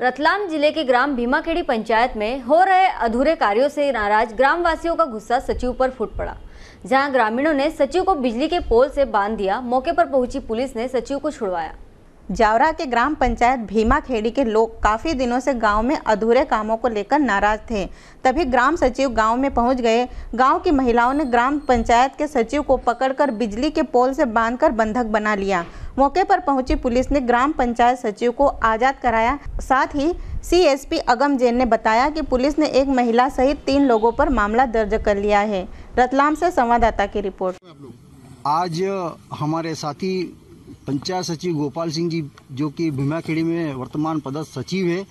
रतलाम ज़िले के ग्राम भीमाखेड़ी पंचायत में हो रहे अधूरे कार्यों से नाराज़ ग्राम वासियों का गुस्सा सचिव पर फूट पड़ा। जहाँ ग्रामीणों ने सचिव को बिजली के पोल से बाँध दिया, मौके पर पहुँची पुलिस ने सचिव को छुड़वाया। जावरा के ग्राम पंचायत भीमा खेड़ी के लोग काफ़ी दिनों से गाँव में अधूरे कामों को लेकर नाराज़ थे। तभी ग्राम सचिव गाँव में पहुँच गए। गाँव की महिलाओं ने ग्राम पंचायत के सचिव को पकड़कर बिजली के पोल से बांधकर बंधक बना लिया। मौके पर पहुँची पुलिस ने ग्राम पंचायत सचिव को आज़ाद कराया। साथ ही सीएसपी अगम जैन ने बताया कि पुलिस ने एक महिला सहित तीन लोगों पर मामला दर्ज कर लिया है। रतलाम से संवाददाता की रिपोर्ट। आज हमारे साथी पंचायत सचिव गोपाल सिंह जी, जो कि भीमाखेड़ी में वर्तमान पदस्थ सचिव है,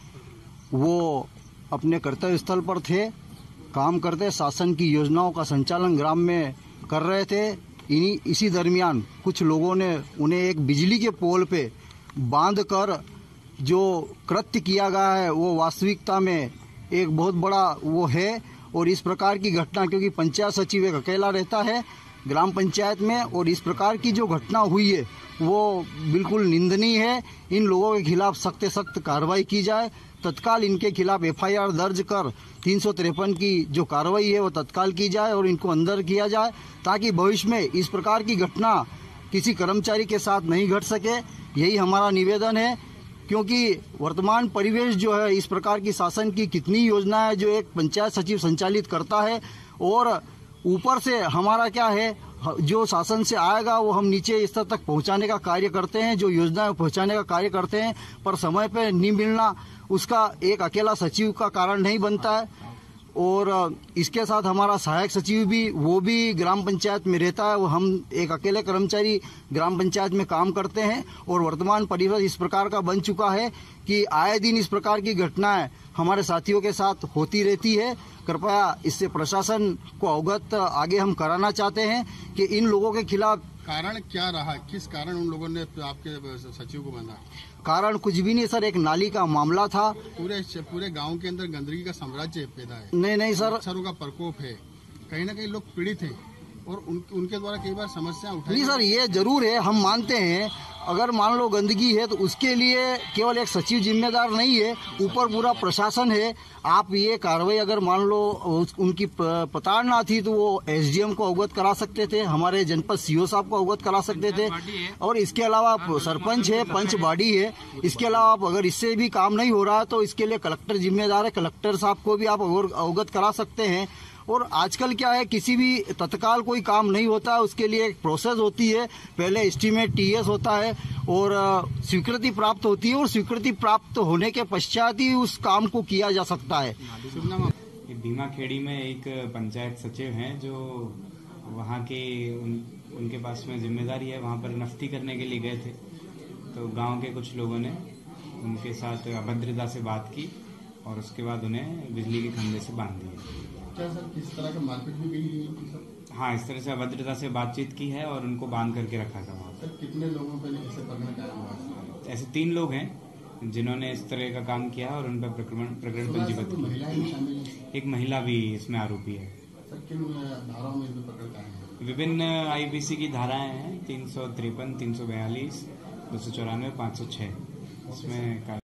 वो अपने कर्तव्य स्थल पर थे, काम करते, शासन की योजनाओं का संचालन ग्राम में कर रहे थे। इन्हीं, इसी दरमियान कुछ लोगों ने उन्हें एक बिजली के पोल पे बाँध कर जो कृत्य किया गया है, वो वास्तविकता में एक बहुत बड़ा वो है और इस प्रकार की घटना, क्योंकि पंचायत सचिव एक अकेला रहता है ग्राम पंचायत में, और इस प्रकार की जो घटना हुई है, वो बिल्कुल निंदनीय है। इन लोगों के खिलाफ सख्त सख्त कार्रवाई की जाए तत्काल इनके खिलाफ एफआईआर दर्ज कर तीन सौ तिरपन की जो कार्रवाई है वो तत्काल की जाए और इनको अंदर किया जाए, ताकि भविष्य में इस प्रकार की घटना किसी कर्मचारी के साथ नहीं घट सके। यही हमारा निवेदन है, क्योंकि वर्तमान परिवेश जो है, इस प्रकार की शासन की कितनी योजनाएँ जो एक पंचायत सचिव संचालित करता है, और ऊपर से हमारा क्या है जो शासन से आएगा, वो हम नीचे स्तर तक पहुँचाने का कार्य करते हैं, जो योजनाएँ पहुँचाने का कार्य करते हैं, पर समय पे नहीं मिलना, उसका एक अकेला सचिव का कारण नहीं बनता है। और इसके साथ हमारा सहायक सचिव भी, वो भी ग्राम पंचायत में रहता है। वो हम एक अकेले कर्मचारी ग्राम पंचायत में काम करते हैं और वर्तमान परिवेश इस प्रकार का बन चुका है कि आए दिन इस प्रकार की घटनाएँ हमारे साथियों के साथ होती रहती है। कृपया इससे प्रशासन को अवगत आगे हम कराना चाहते हैं कि इन लोगों के खिलाफ कारण क्या रहा? किस कारण उन लोगों ने आपके सचिव को बांधा? कारण कुछ भी नहीं सर। एक नाली का मामला था। पूरे पूरे गाँव के अंदर गंदगी का साम्राज्य पैदा है। नहीं नहीं सर। सरों का प्रकोप है। कहीं ना कहीं लोग पीड़ित है और उन, उनके द्वारा कई बार समस्या उठाई नहीं सर ये ज़रूर है। हम मानते हैं अगर मान लो गंदगी है तो उसके लिए केवल एक सचिव जिम्मेदार नहीं है, ऊपर पूरा प्रशासन है। आप ये कार्रवाई अगर मान लो उनकी प्रताड़ना थी तो वो एसडीएम को अवगत करा सकते थे, हमारे जनपद सीओ साहब को अवगत करा सकते थे। और इसके अलावा सरपंच है, पंच बाडी है, इसके अलावा आप अगर इससे भी काम नहीं हो रहा है तो इसके लिए कलेक्टर जिम्मेदार है, कलेक्टर साहब को भी आप अवगत करा सकते हैं। और आजकल क्या है किसी भी तत्काल कोई काम नहीं होता है उसके लिए एक प्रोसेस होती है। पहले एस्टीमेट टीएस होता है और स्वीकृति प्राप्त होती है और स्वीकृति प्राप्त होने के पश्चात ही उस काम को किया जा सकता है। भीमा खेड़ी में एक पंचायत सचिव हैं जो वहाँ के उन, उनके पास में ज़िम्मेदारी है वहाँ पर नफ्ती करने के लिए गए थे। तो गाँव के कुछ लोगों ने उनके साथ अभद्रता से बात की। और उसके बाद उन्हें बिजली के खंभे से बाँध दिया। किस तरह का मारपीट भी गई हाँ इस तरह से अभद्रता से बातचीत की है और उनको बाँध करके रखा था वहाँ। सर कितने लोगों पर ऐसे प्रकरण ऐसे तीन लोग हैं जिन्होंने इस तरह का काम किया और उन पर प्रकरण प्रकरण पंजीबद्ध एक महिला भी इसमें आरोपी है। विभिन्न आईपीसी की धाराएँ हैं तीन सौ तिरपन तीन सौ बयालीस दो सौ चौरानवे पाँच सौ छह। इसमें